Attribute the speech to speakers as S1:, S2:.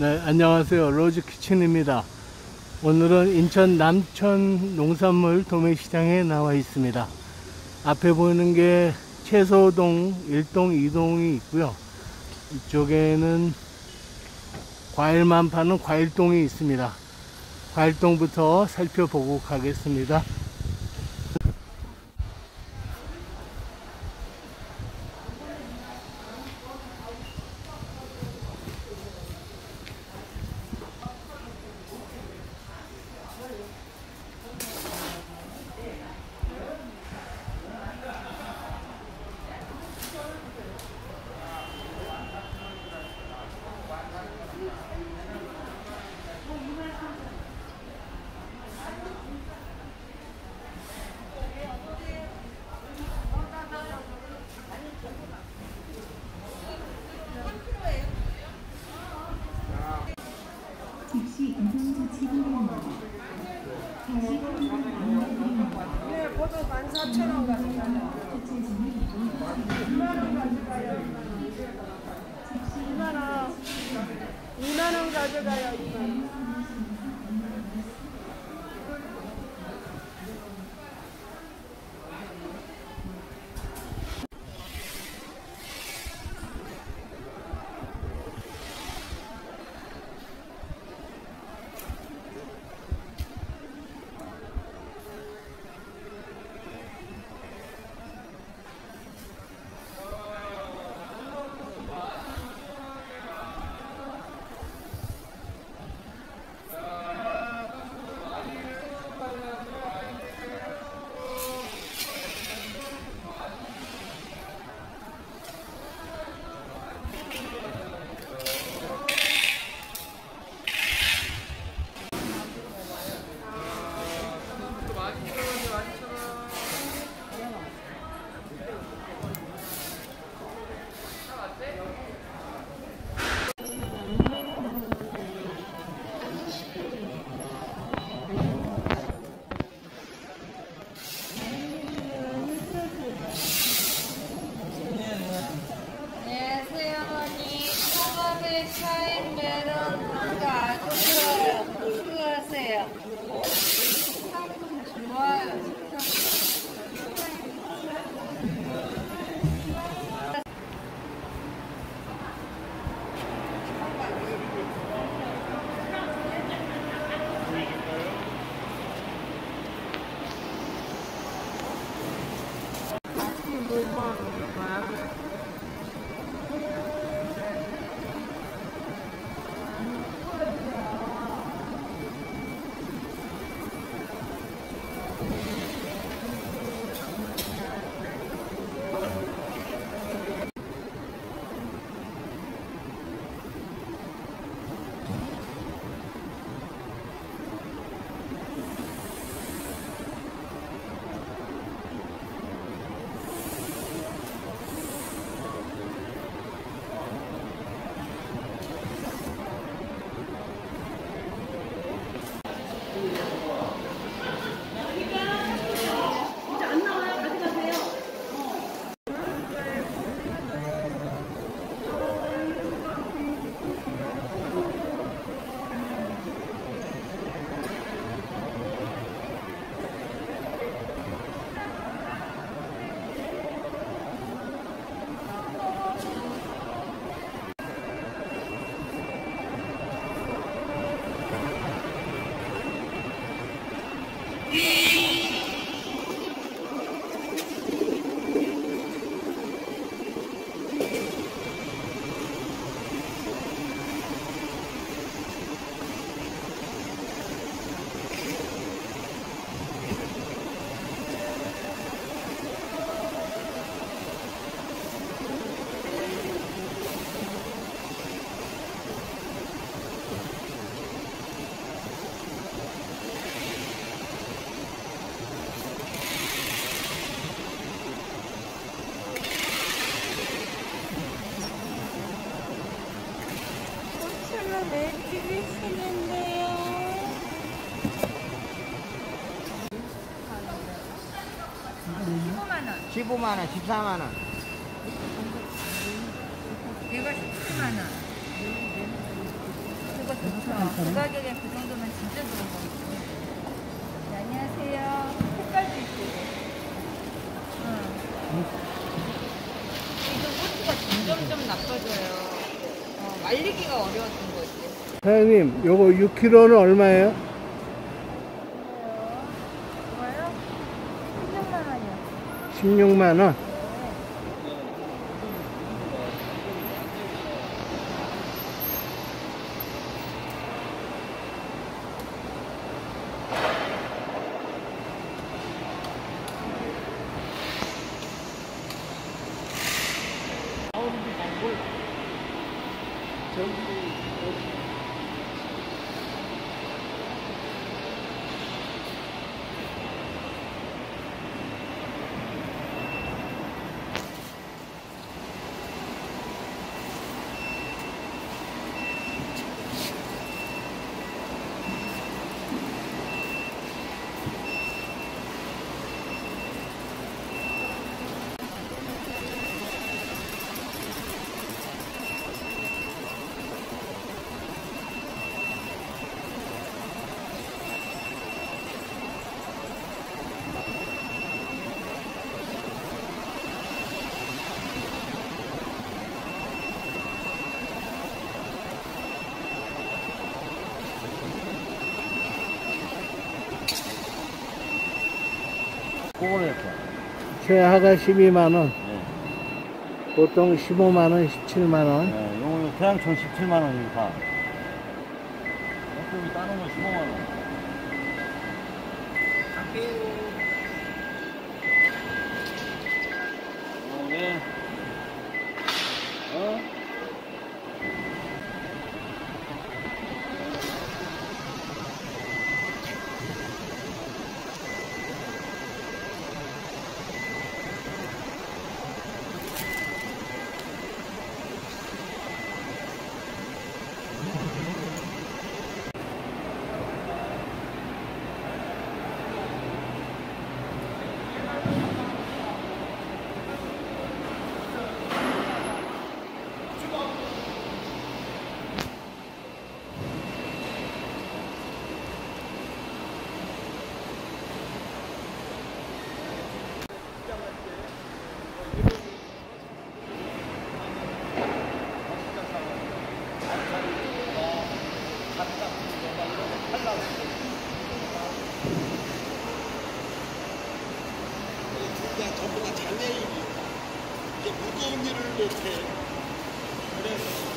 S1: 네, 안녕하세요. 로즈 키친입니다. 오늘은 인천 남천 농산물 도매시장에 나와 있습니다. 앞에 보이는 게 채소동 1동, 2동이 있고요. 이쪽에는 과일만 파는 과일동이 있습니다. 과일동부터 살펴보고 가겠습니다.
S2: 4천원 가져가요 2만원 가져가요. 2만원. 2만원 가져가요 2만원.
S3: 매직이 쓰는데요.
S4: 15만 원, 14만 원.
S3: 이거 17만 원. 거 좋죠. 그 가격에 그 정도면 진짜 좋은 거죠. 네, 안녕하세요. 색깔도 이쁘고. 응. 지금 꽃수가 점점점 나빠져요. 어, 말리기가 어려웠던 거지.
S1: 사장님, 요거 6kg는 얼마예요?
S3: 뭐요? 16만 원이요.
S1: 16만 원.
S4: 그거는 이렇게.
S1: 최하가 12만 원,
S4: 네.
S1: 보통 15만 원, 17만 원.
S4: 네, 요거 태양천 17만 원이고 다. 여기 따는 건 15만 원. 네. 어?
S5: 그냥 전부 다 장애인이 이게 무거운 일을 못해. 그래서